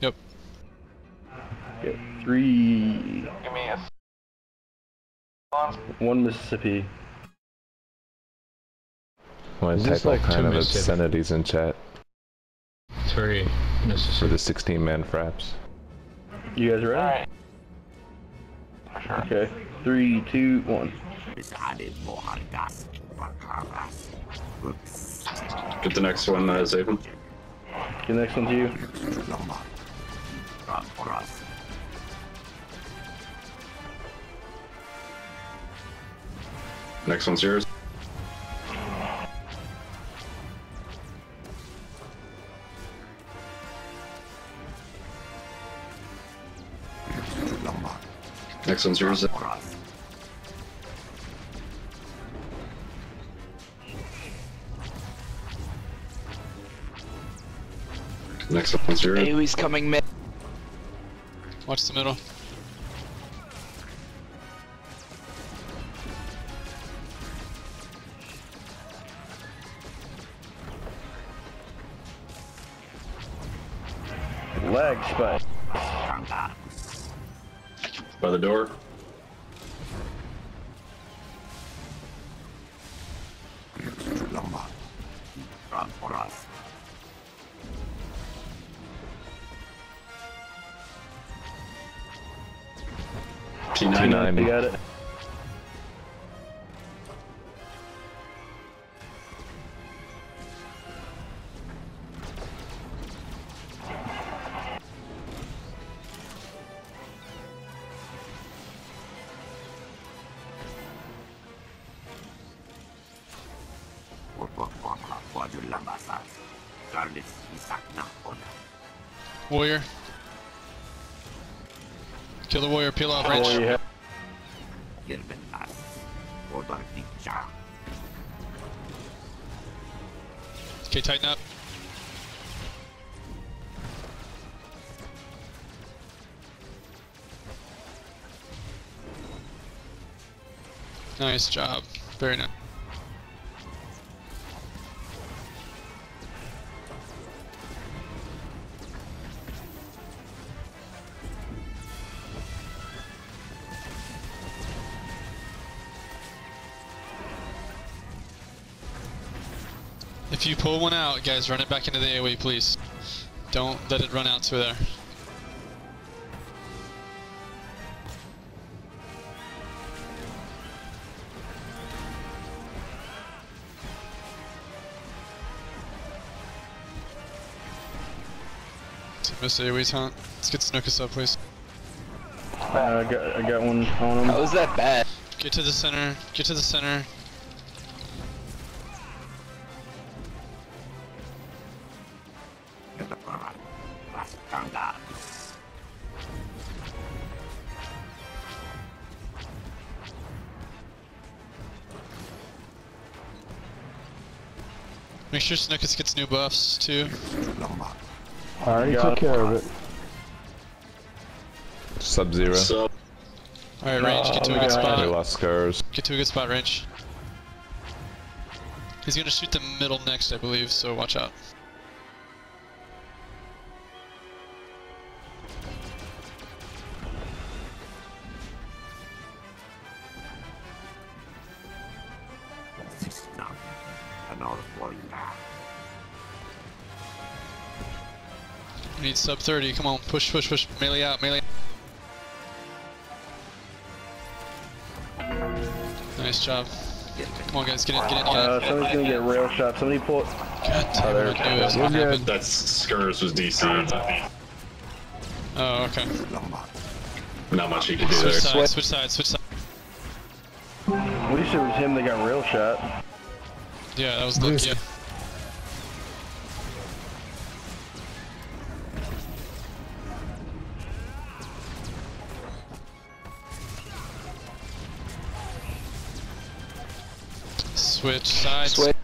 Yep. Okay, three, Give me a. one Mississippi. Want Is to this type all like kind of obscenities in chat Three, Mississippi. for the 16 man fraps. You guys ready? Alright. For sure. Okay, three, two, one. Get the next one, uh, Zaven. Okay, next one's you. Next one's yours. Next one's yours. Next one's yours. Coming mid. Watch the middle. Lag spike. By the door. T9. T9. You got it. Warrior. Kill the warrior, peel off Oh, range. Okay, tighten up. Nice job. Very nice. If you pull one out, guys, run it back into the AoE, please. Don't let it run out to there. Miss AoE's hunt. Let's get Snookus up, please. uh, I got, I got one on him. was that bad? Get to the center. Get to the center. Make sure Snookus gets new buffs too. I already took it. care of uh, it. Sub zero. So, Alright, range, get to a uh, good God. They spot. lost scars. Get to a good spot, range. He's gonna shoot the middle next, I believe, so watch out. We need sub 30, come on, push, push, push, melee out, melee Nice job. Come on guys, get in, get in, get in. Uh, somebody's gonna get rail shot. Somebody pull. God damn there it, it I knew it was We're happen. good. that's Skurs was DC. Oh, okay. Not much you can do there. Switch there. sides, switch sides, switch sides. At least it was him that got rail shot. Yeah, that was lucky. Yeah. Switch sides. Switch.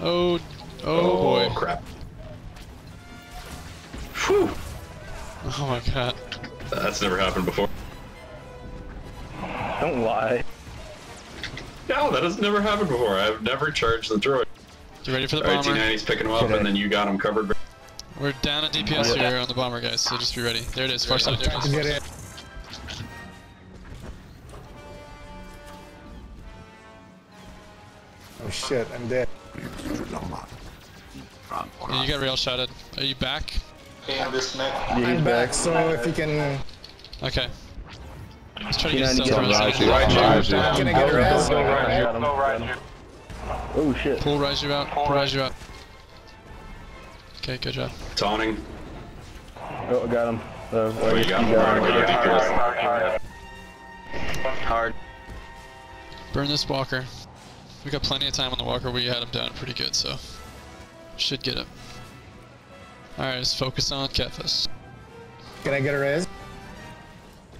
Oh, oh, oh boy. crap. Whew. Oh my god. That's never happened before. Don't lie. No, that has never happened before. I've never charged the droid. You ready for the Alright, bomber? T90's picking him up, and then you got him covered. We're down at DPS here on the bomber, guys, so just be ready. There it is, far side. There it is. Get it. Oh shit, I'm dead. Yeah, you got rail shotted. Are you back? Yeah, he's I'm back, so if you can... Okay. Let's try to get T90 stealth get around Raju. here. Raju. Can I get a res? Go, Raju, got him. Oh shit. Pull Raiju out. Pull Raiju out. Okay, good job. Taunting. Oh, I got him. Uh, Oh, you got him. Alright, we got DPS. Hard. Burn this walker. We got plenty of time on the walker. We had him down pretty good, so should get him. All right, let's focus on Kephess. Can I get a res?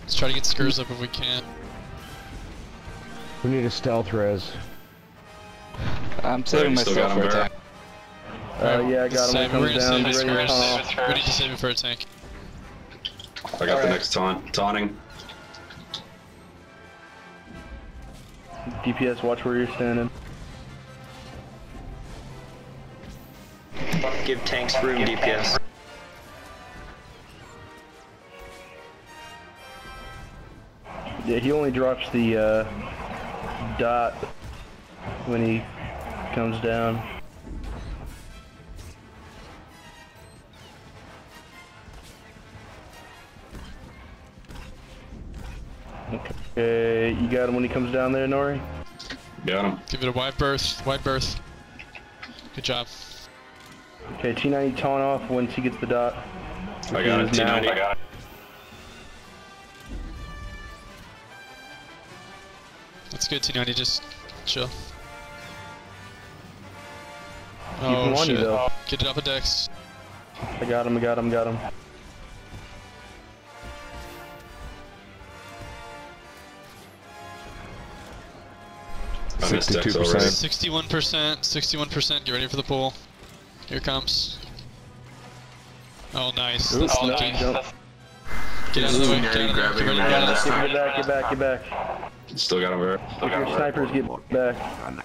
Let's try to get Skurs up if we can. We need a stealth res. I'm So saving you still got myself him for there? attack. Uh, yeah, I got him. Save, When we're it gonna comes save down, his get ready to Skurs. We need to save him for a tank. I got the next taunt. Taunting. DPS, watch where you're standing. Give tanks room, DPS. Yeah, he only drops the uh, dot when he comes down. Okay, you got him when he comes down there, Nori? Got him. Give it a wide berth. Wide berth. Good job. Okay, T90 taunt off once he gets the dot. I got it. T90. I got it. That's good, T90. Just chill. Oh on you though. Get it up a dex. I got him, I got him, got him. I missed Dex 62%. 61%. 61%. Get ready for the pull. Here comes. Oh, nice. That's Oh, lucky. jump. Get out of the way. Get out of the way. Get ready to Get run. back, get back, get back. Still got him there. If your snipers get back.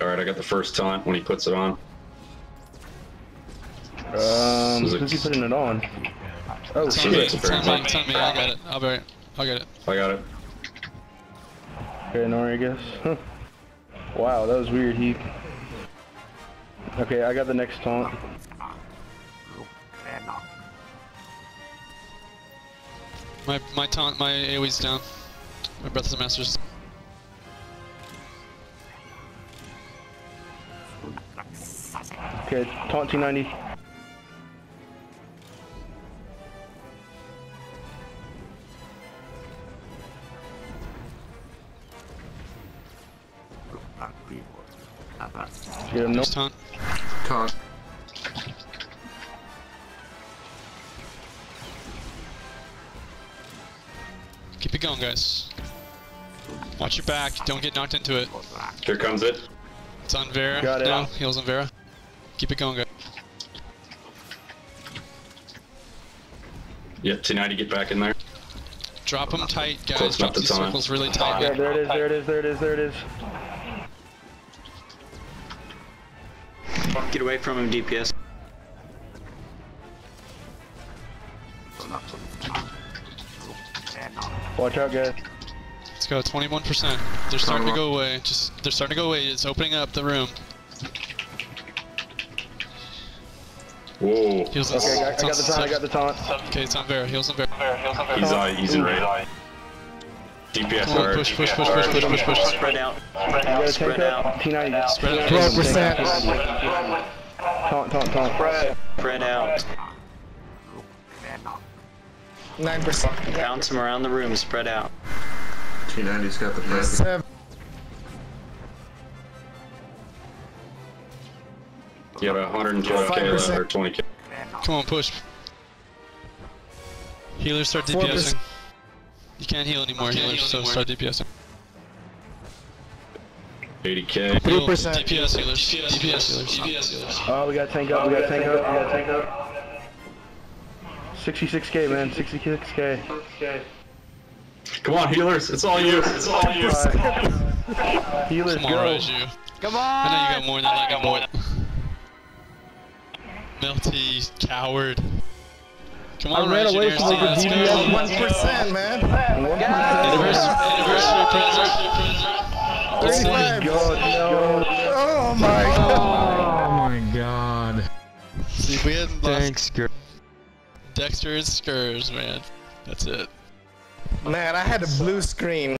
Alright, I got the first taunt when he puts it on. Um, Is who's he putting it on? Oh It's on me. shit. It's on me. It's on me. I got it. I'll be right. I'll get it. I got it. Okay, Nori, I guess. Huh. wow, that was weird. He. Okay, I got the next taunt. My my taunt. My AoE's down. My breath of the masters. Okay, taunt T90. Get him, no. Next taunt. Keep it going, guys. Watch your back. Don't get knocked into it. Here comes it. It's on Vera Got it. now. Heals on Vera. Keep it going, guys. Yeah, T90 get back in there. Drop them tight, guys. Close Drop enough to these time. circles really tight. Yeah, there it is, there it is, there it is, there it is. Get away from him, DPS. Watch out, guys. Let's go. 21%. They're starting to go away. Just they're starting to go away. It's opening up the room. Whoa. Heals Okay, I, I got the taunt, I got the taunt. Okay, it's on Vera. Heals on Vera. He's on. He's in right. DPS hard. push, push, push, push, push, push, push. Spread out. You gotta take Spread out. T90. Spread out. T90. 12%. Taunt, taunt, taunt. Spread out. 9%. Bounce him around the room. Spread out. T90's got the perfect. 7. You have 112k or 20k. Come on, push. Healers start DPSing. You can't heal anymore, healers, so start DPSing. 80k. 3%. DPS healers. DPS healers. DPS healers. Oh, we got tank up. We got tank up. We got tank up. 66k, man. 66k. Come on, healers. It's all you. It's all you. Healers, Come on, go. Raiju. Come on! I know you got more than that. I got more. Melty, coward. Come on, I ran Raiju, away from us, the let's DPS. One percent, man. Anniversary, anniversary present. Let's see. Thirty-five. God, no. Oh my oh god. Oh my god. See, we had lost Thanks, girl. Dexter and Skurs, man. That's it. Man, I had a blue screen.